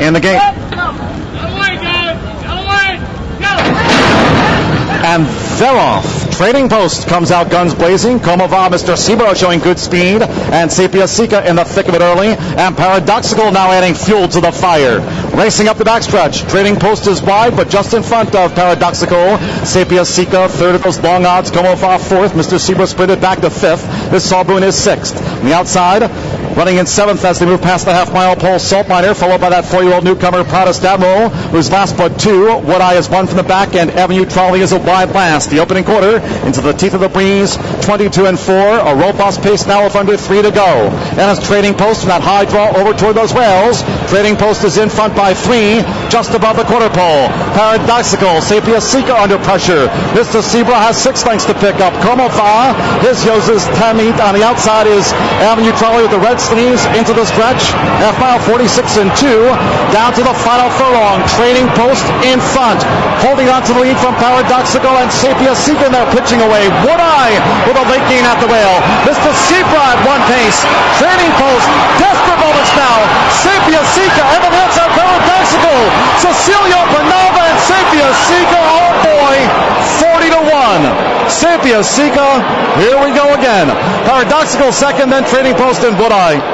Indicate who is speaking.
Speaker 1: in the game. And off. Trading Post comes out guns blazing. Como Va, Mr. Seabra showing good speed. And Sapia Sika in the thick of it early. And Paradoxical now adding fuel to the fire. Racing up the backstretch. Trading Post is wide, but just in front of Paradoxical. Sapia Sika, third of those long odds. Como Va, fourth. Mr. Seabra sprinted back to fifth. This Saw Boone is sixth. On the outside, running in seventh as they move past the half mile pole. Salt Miner, followed by that four year old newcomer, Proudest Admiral, who's last but two. Would I is one from the back, and Avenue Trolley is a wide last. The opening quarter into the teeth of the breeze, 22 and 4. A robust pace now with under three to go. And it's Trading Post from that high draw over toward those rails. Trading Post is in front by three, just above the quarter pole. Paradoxical, Sapia Sika under pressure. Mr. Seabra has six lengths to pick up. Como Va, his Yoses Tamit on the outside is Avenue Trolley with the red into the stretch. Half mile 46 and 2. Down to the final furlong. Trading Post in front. Holding on to the lead from Paradoxical and Sapia Sika now pitching away. Would I with a late gain at the rail. Mr. At one pace. Trading Post. Desperate moments now. Sapia Sika and the outside Paradoxical. Cecilio Penalba and Sapia Sika. Oh boy. 40 to 1. Sapia Sika. Here we go again. Paradoxical second, then Trading Post in Eye.